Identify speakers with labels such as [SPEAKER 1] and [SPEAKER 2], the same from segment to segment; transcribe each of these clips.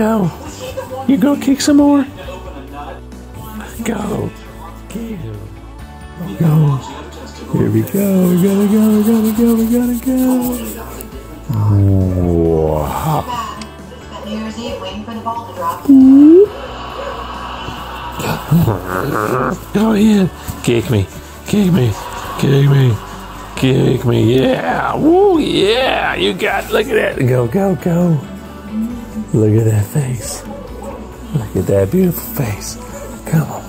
[SPEAKER 1] Go. You gonna kick some more? Go. Go. Here we go. We gotta go. We gotta go. We gotta go.
[SPEAKER 2] To drop.
[SPEAKER 1] Oh, go ahead. Kick me. Kick me. Kick me. Kick me. Yeah. Woo. Yeah. You got. Look at that. Go. Go. Go. Look at that face. Look at that beautiful face. Come on.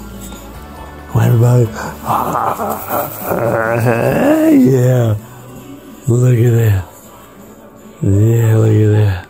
[SPEAKER 1] Well, everybody. yeah. Look at that. Yeah, look at that.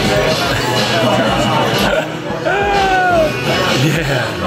[SPEAKER 1] Yeah.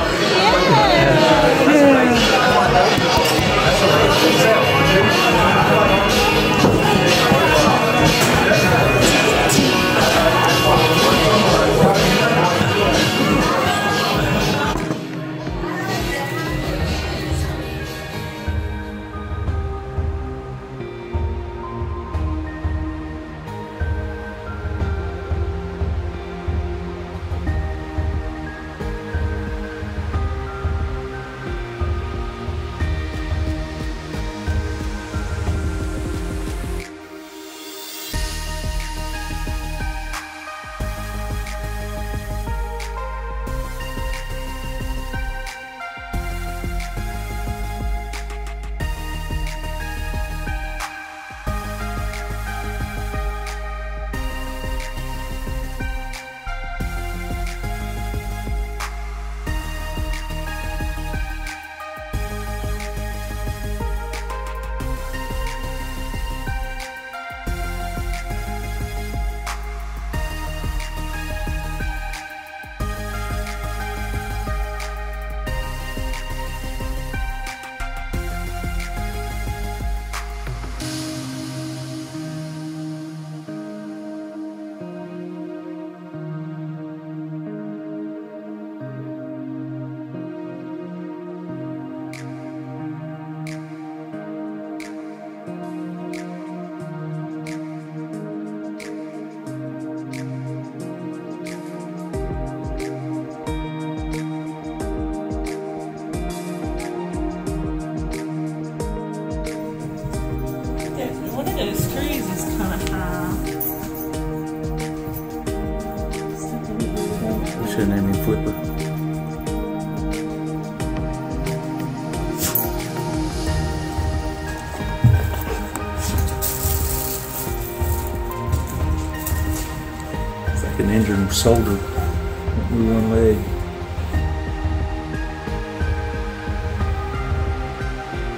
[SPEAKER 1] An soldier with one leg.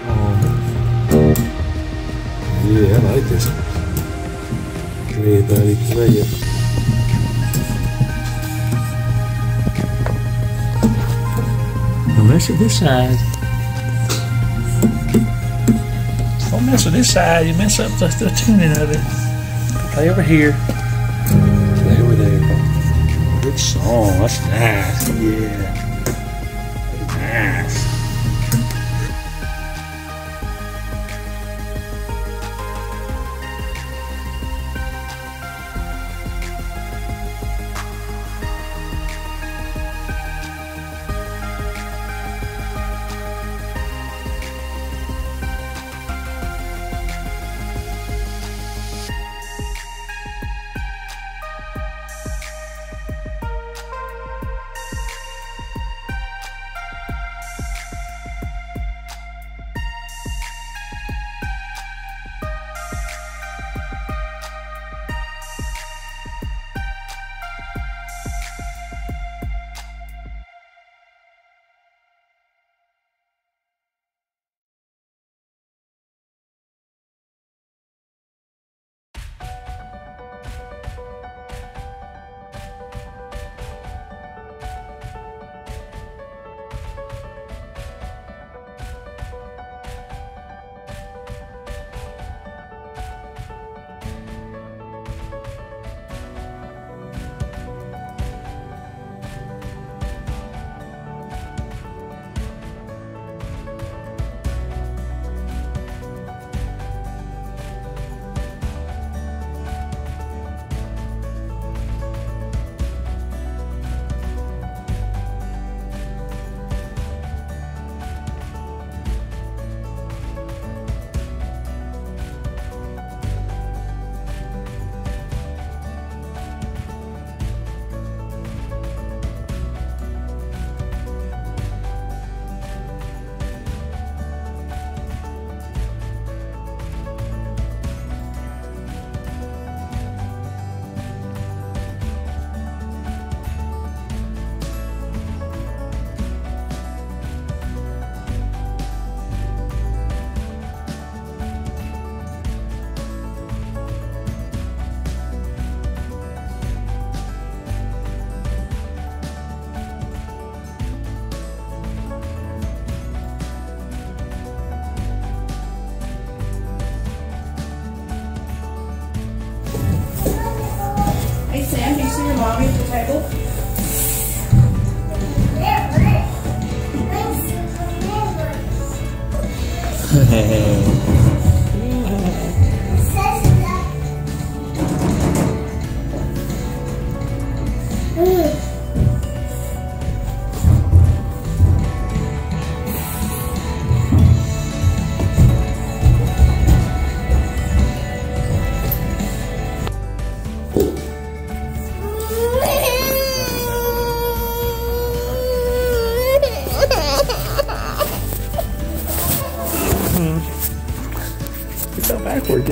[SPEAKER 1] Oh.
[SPEAKER 3] Yeah, I like this. Come here, buddy. Come here.
[SPEAKER 1] Don't mess with this side. Don't mess with this side. You mess up the, the tuning of it. Play over here. Song. That's nice. Yeah. That's nice.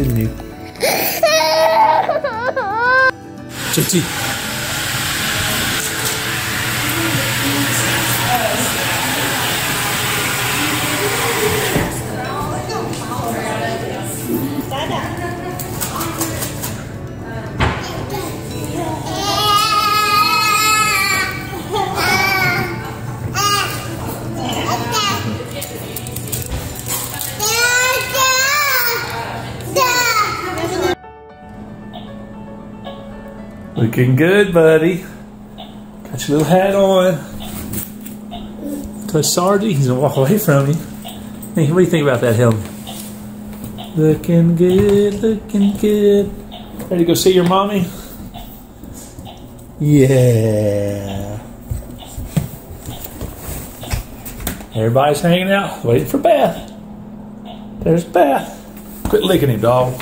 [SPEAKER 1] Backward, didn't Looking good, buddy. Got your little hat on. Touch Sargy, he's gonna walk away from you. Hey, what do you think about that helmet? Looking good, looking good. Ready to go see your mommy? Yeah. Everybody's hanging out, waiting for Beth. There's Beth. Quit licking him, dog.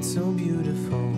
[SPEAKER 4] So beautiful,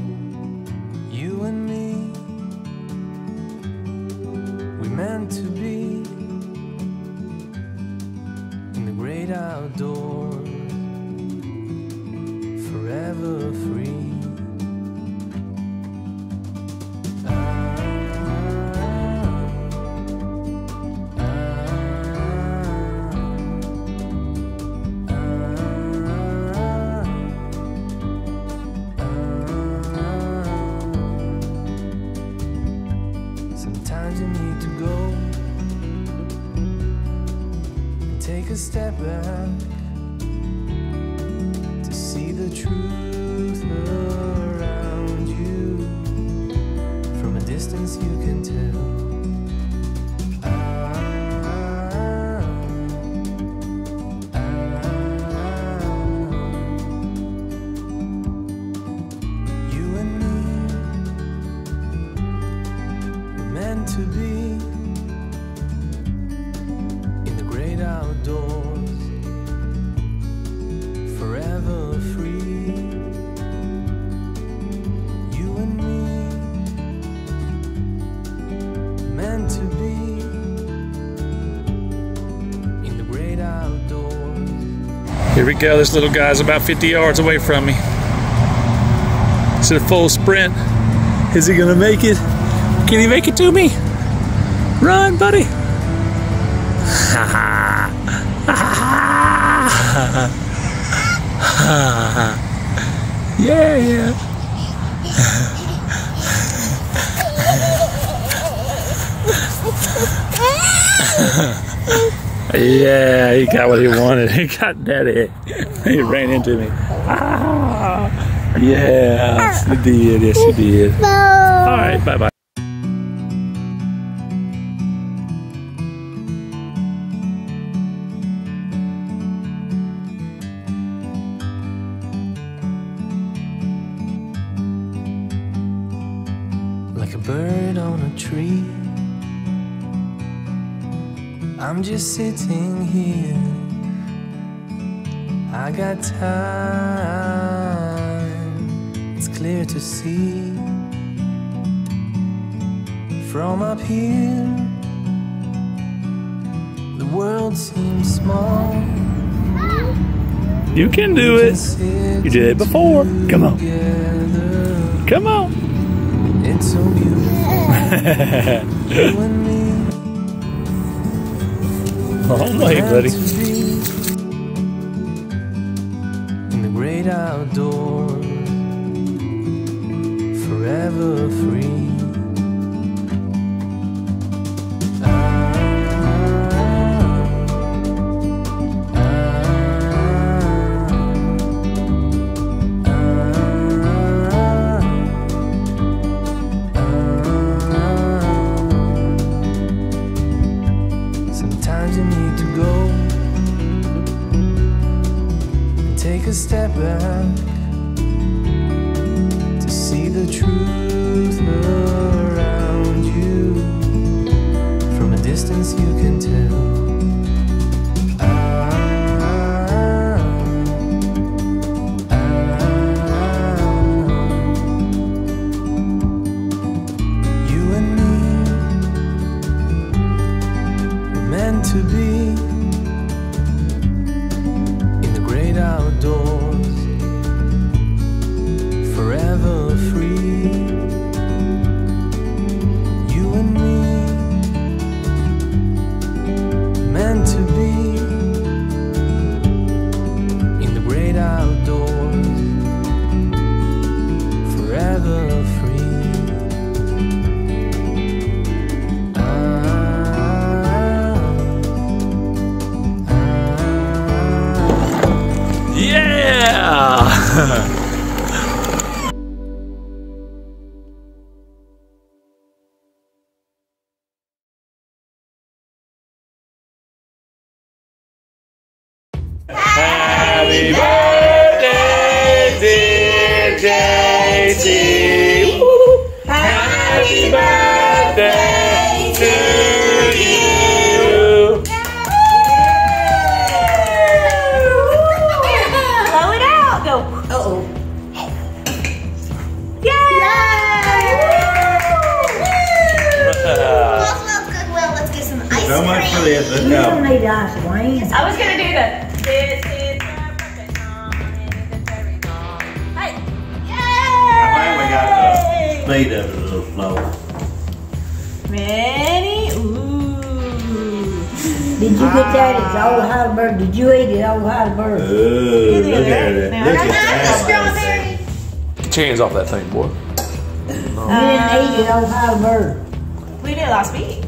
[SPEAKER 1] Here we go. This little guy's about 50 yards away from me. It's a full sprint. Is he gonna make it? Can he make it to me? Run, buddy. yeah, yeah. Yeah, he got what he wanted. He got daddy. He ran into me. Ah, yes, he did. Yes, he did. All right, bye bye.
[SPEAKER 4] like a bird on a tree. I'm just sitting here. I got time, it's clear to see. From up here, the world seems small.
[SPEAKER 1] You can do it. You did it before. Come on. Come on.
[SPEAKER 4] It's so beautiful. me.
[SPEAKER 1] Oh, wait, buddy.
[SPEAKER 4] meant to be In the great outdoors, forever free.
[SPEAKER 5] Let's
[SPEAKER 6] You don't
[SPEAKER 7] go.
[SPEAKER 6] need ice cream.
[SPEAKER 8] I was gonna do the. This is the perfect song. It is the very song. Hey.
[SPEAKER 7] I think we got the speed of it a little slow.
[SPEAKER 8] Ready? Ooh.
[SPEAKER 6] Did you get that at ah. Old Heidelberg? Did you eat it Old Heidelberg?
[SPEAKER 7] Ooh, look at it.
[SPEAKER 8] Now,
[SPEAKER 7] Look
[SPEAKER 8] I
[SPEAKER 7] at that.
[SPEAKER 5] Strawberry.
[SPEAKER 1] Get your hands off that thing, boy.
[SPEAKER 6] You didn't eat it at Old Heidelberg.
[SPEAKER 8] We did last week.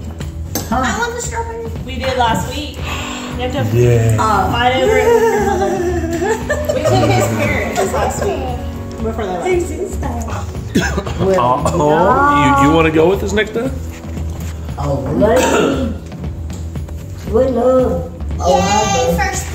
[SPEAKER 5] I
[SPEAKER 6] Huh?
[SPEAKER 5] want the strawberry.
[SPEAKER 8] We did last week. You have to
[SPEAKER 7] Yeah.
[SPEAKER 8] fight over it. we took his parents last week. Before they left.
[SPEAKER 6] Well,
[SPEAKER 1] Oh, you, you want to go with us next time?
[SPEAKER 6] Oh, lady. We love oh,
[SPEAKER 5] Yay, first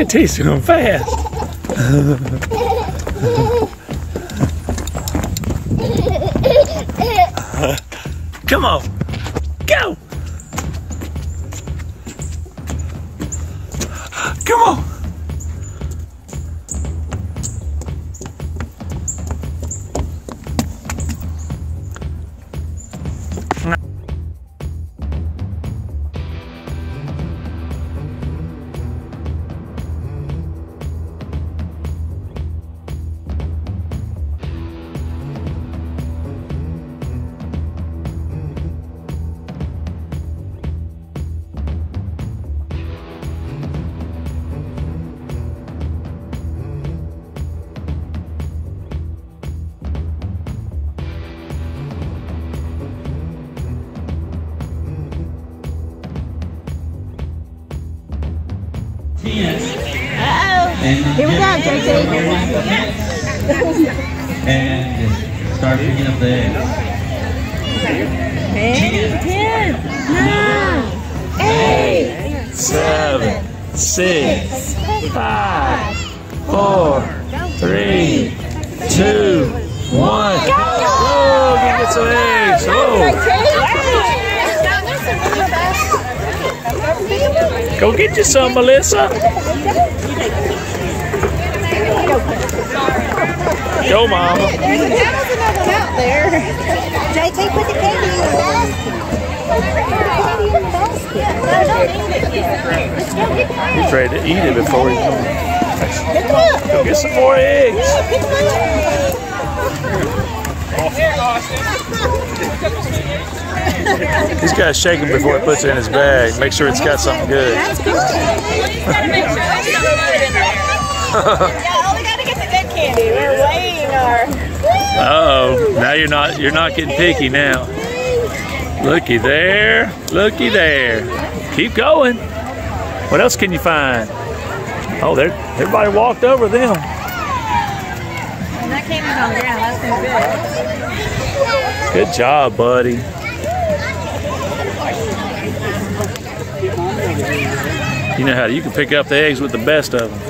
[SPEAKER 1] Woo, JT's going fast. Come on, go.
[SPEAKER 7] Go
[SPEAKER 1] get you some, Melissa. Go, Mama.
[SPEAKER 5] out there. JT, put the candy in the basket. Go
[SPEAKER 1] He's ready to eat it before he comes. Go get some more eggs.
[SPEAKER 5] Yeah, pick them up.
[SPEAKER 1] He's got to shake them before he puts it in his bag. Make sure it's got something good.
[SPEAKER 8] Yeah, oh, we gotta get the good candy. We're weighing our.
[SPEAKER 1] Oh, now you're not you're not getting picky now. Looky there, looky there. Keep going. What else can you find? Oh, there everybody walked over them.
[SPEAKER 8] And that candy's on ground. That's been good.
[SPEAKER 1] Good job, buddy. You know how to, you can pick up the eggs with the best of them.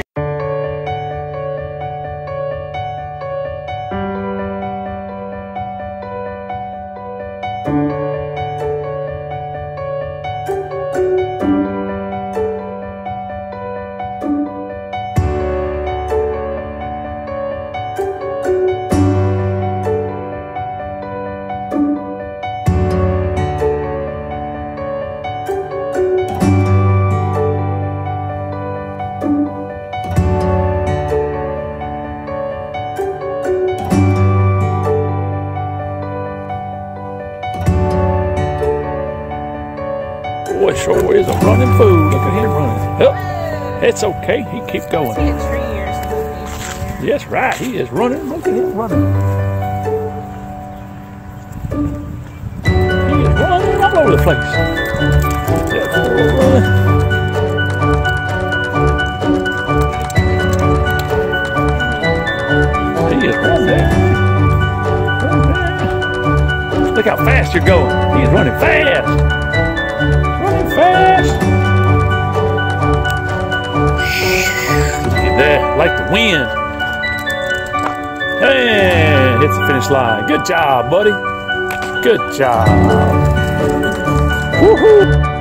[SPEAKER 1] It's okay. He keep going. Yes, right. He is running. Look at him running. He is running all over the place. Yes, He is running there. Running there. Look how fast you're going. He's running fast. That. Like the wind. And hits the finish line. Good job, buddy. Good job. Woohoo!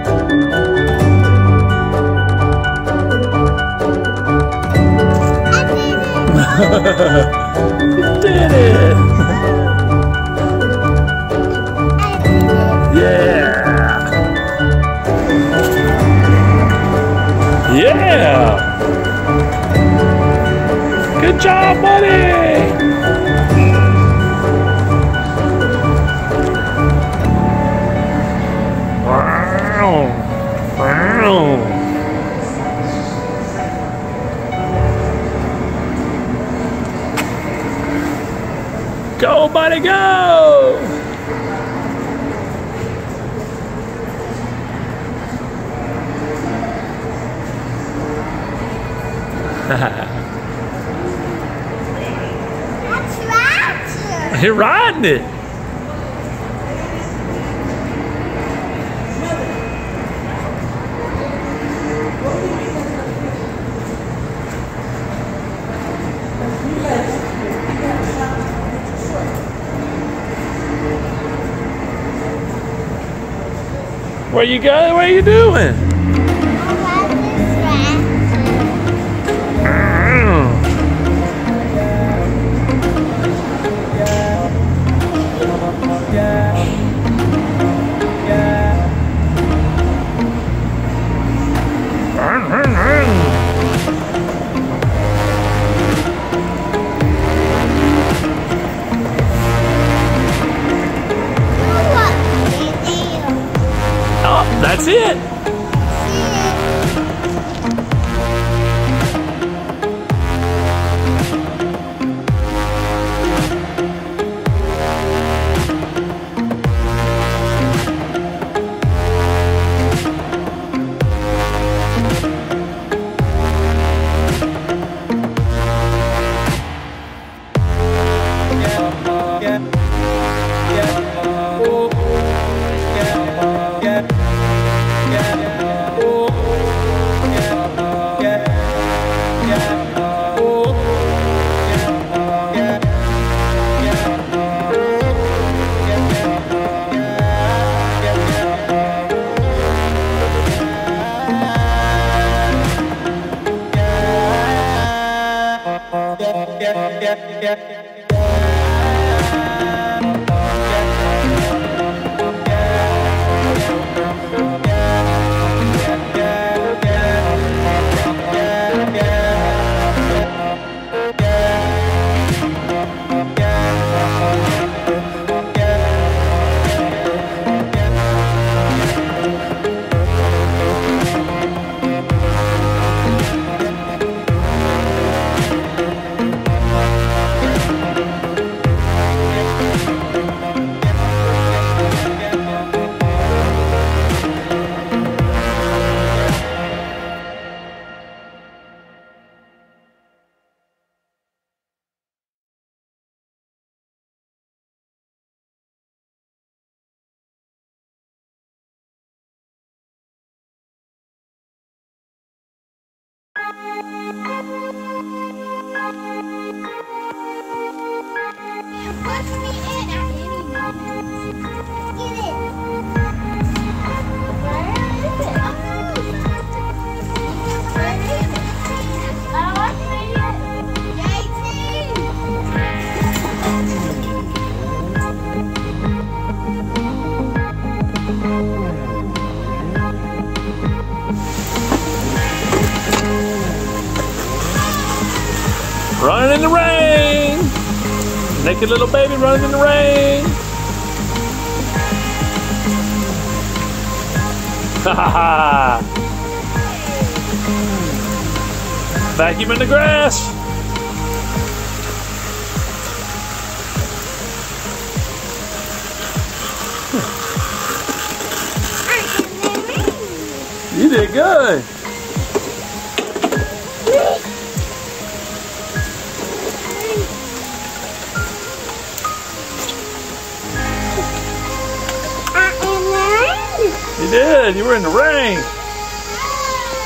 [SPEAKER 1] you did it! Yeah! Yeah! Job, buddy! Go, buddy, go! You're riding it. Where you going? What are you doing? In the rain. Naked little baby running in the rain. Ha ha ha.
[SPEAKER 3] vacuum in the grass. You did good. You were in the rain.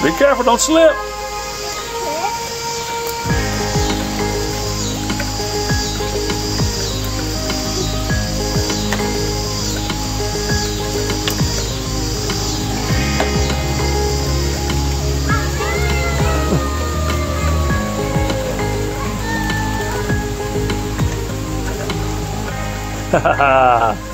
[SPEAKER 3] Be careful, don't slip. Same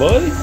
[SPEAKER 3] Doing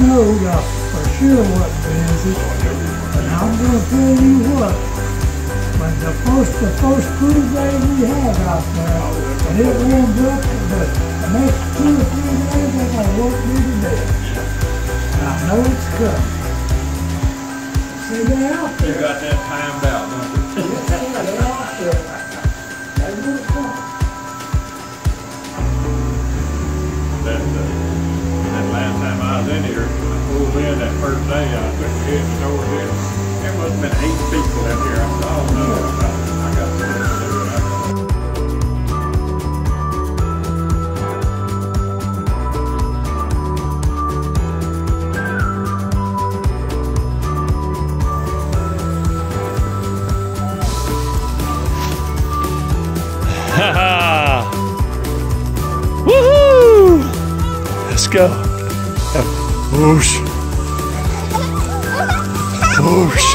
[SPEAKER 9] that snowed, I for sure wasn't busy. But I'm gonna tell you what, when the first, the first cruise day we had out there, and it warmed up, but the next two or three days, they're gonna work me to death. And I know it's coming. See, they're out
[SPEAKER 3] You got that timed out, I was in here, that first day, I took the kids over here. There must have been eight people in here. I I got to. Woohoo! Let's go. Whoosh.
[SPEAKER 1] Whoosh.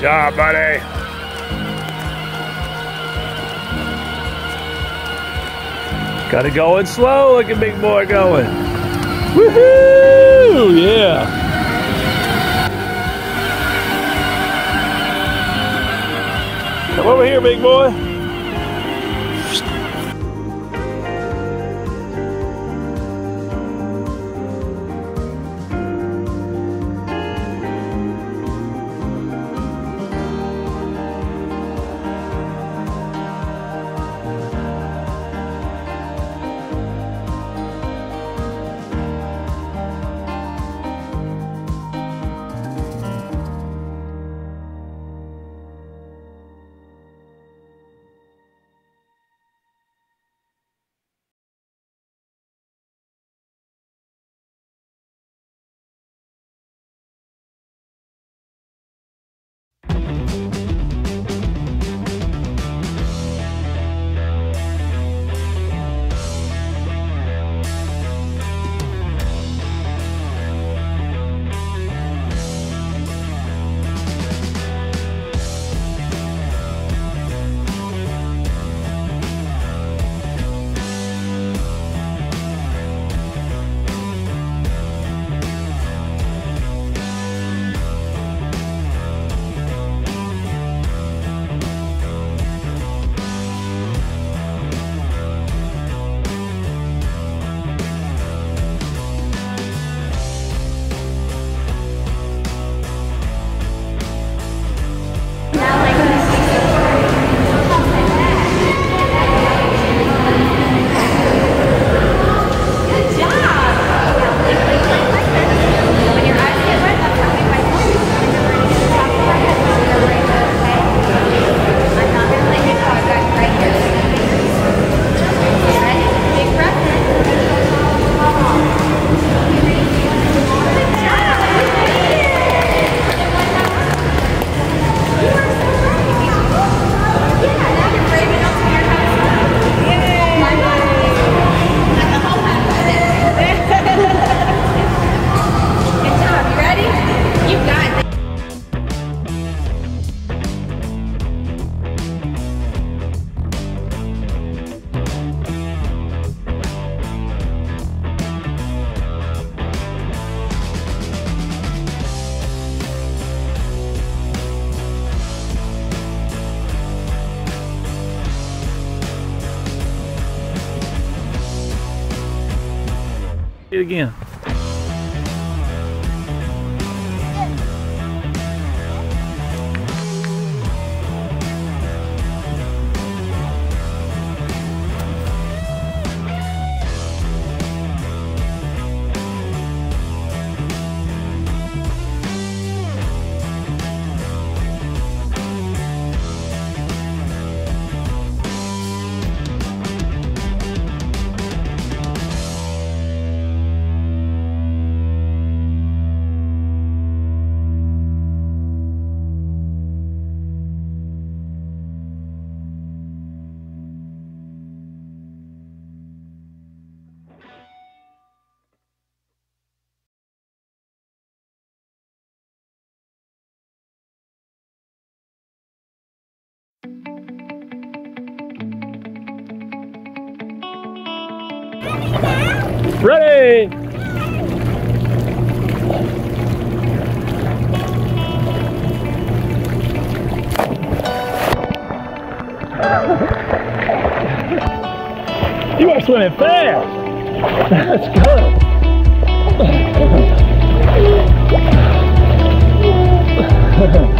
[SPEAKER 1] Job, buddy. Got it going slow. Look at big boy going. Woohoo! Yeah. Come over here, big boy. Ready! You are swimming fast! That's good! go! All